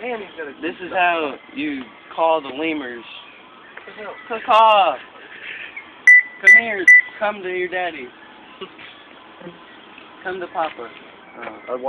man, he's gonna. This is how you call the lemurs. Caw. Come here. Come to your daddy. Come to Papa. I want